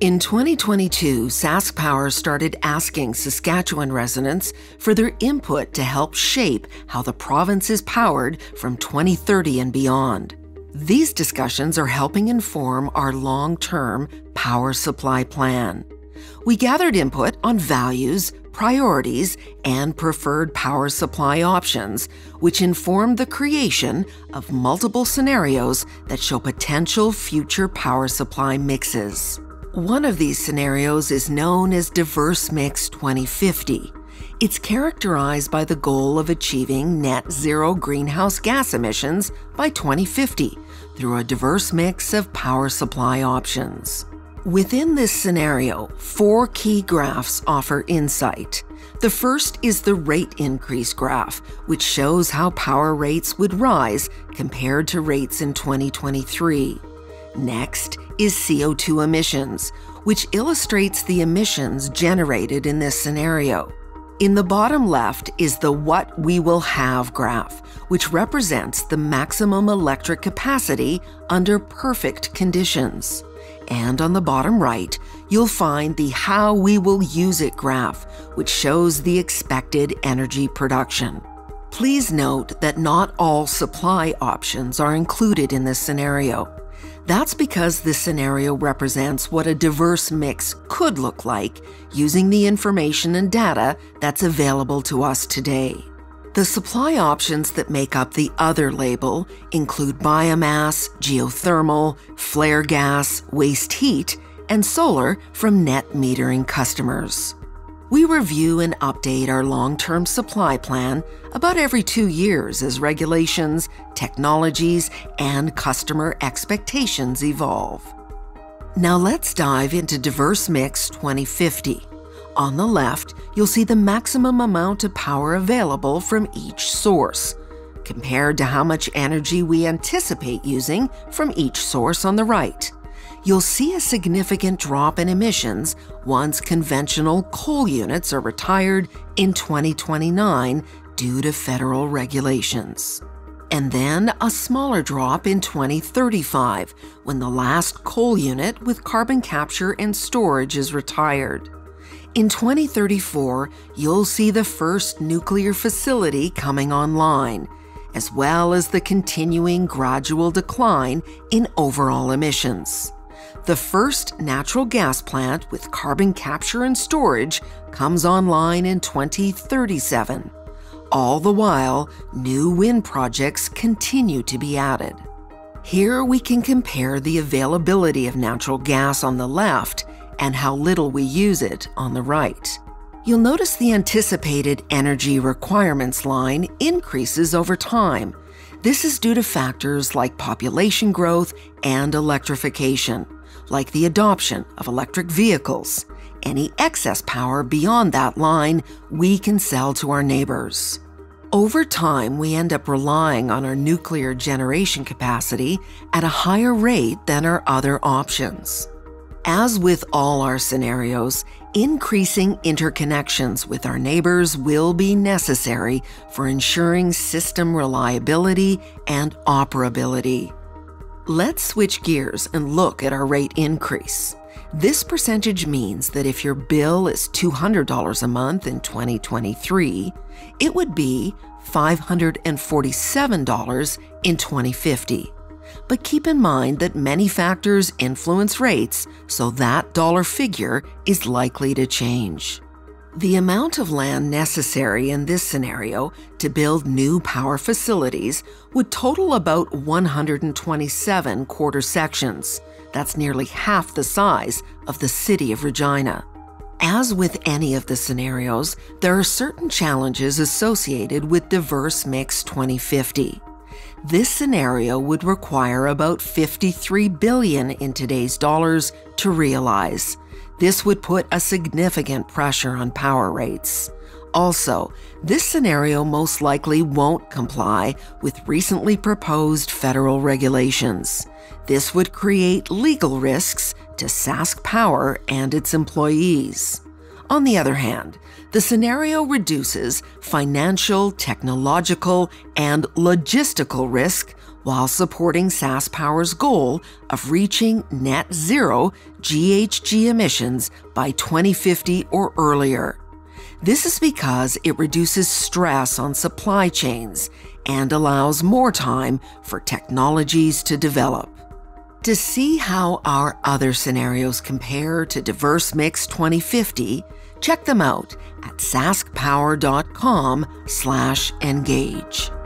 In 2022, SaskPower started asking Saskatchewan residents for their input to help shape how the province is powered from 2030 and beyond. These discussions are helping inform our long term power supply plan. We gathered input on values, priorities, and preferred power supply options, which informed the creation of multiple scenarios that show potential future power supply mixes. One of these scenarios is known as Diverse Mix 2050. It's characterized by the goal of achieving net zero greenhouse gas emissions by 2050 through a diverse mix of power supply options. Within this scenario, four key graphs offer insight. The first is the rate increase graph, which shows how power rates would rise compared to rates in 2023. Next is CO2 emissions, which illustrates the emissions generated in this scenario. In the bottom left is the What We Will Have graph, which represents the maximum electric capacity under perfect conditions. And on the bottom right, you'll find the How We Will Use It graph, which shows the expected energy production. Please note that not all supply options are included in this scenario. That's because this scenario represents what a diverse mix could look like using the information and data that's available to us today. The supply options that make up the other label include biomass, geothermal, flare gas, waste heat, and solar from net metering customers. We review and update our long term supply plan about every two years as regulations, technologies, and customer expectations evolve. Now let's dive into Diverse Mix 2050. On the left, you'll see the maximum amount of power available from each source, compared to how much energy we anticipate using from each source on the right you'll see a significant drop in emissions once conventional coal units are retired in 2029 due to federal regulations. And then a smaller drop in 2035 when the last coal unit with carbon capture and storage is retired. In 2034, you'll see the first nuclear facility coming online, as well as the continuing gradual decline in overall emissions. The first natural gas plant with carbon capture and storage comes online in 2037. All the while, new wind projects continue to be added. Here we can compare the availability of natural gas on the left and how little we use it on the right. You'll notice the anticipated energy requirements line increases over time. This is due to factors like population growth and electrification like the adoption of electric vehicles. Any excess power beyond that line we can sell to our neighbors. Over time, we end up relying on our nuclear generation capacity at a higher rate than our other options. As with all our scenarios, increasing interconnections with our neighbors will be necessary for ensuring system reliability and operability. Let's switch gears and look at our rate increase. This percentage means that if your bill is $200 a month in 2023, it would be $547 in 2050. But keep in mind that many factors influence rates, so that dollar figure is likely to change. The amount of land necessary in this scenario to build new power facilities would total about 127 quarter sections. That's nearly half the size of the city of Regina. As with any of the scenarios, there are certain challenges associated with Diverse Mix 2050. This scenario would require about 53 billion in today's dollars to realize. This would put a significant pressure on power rates. Also, this scenario most likely won't comply with recently proposed federal regulations. This would create legal risks to SaskPower and its employees. On the other hand, the scenario reduces financial, technological, and logistical risk while supporting SaskPower's goal of reaching net zero GHG emissions by 2050 or earlier. This is because it reduces stress on supply chains and allows more time for technologies to develop. To see how our other scenarios compare to Diverse Mix 2050, check them out at saskpower.com/engage.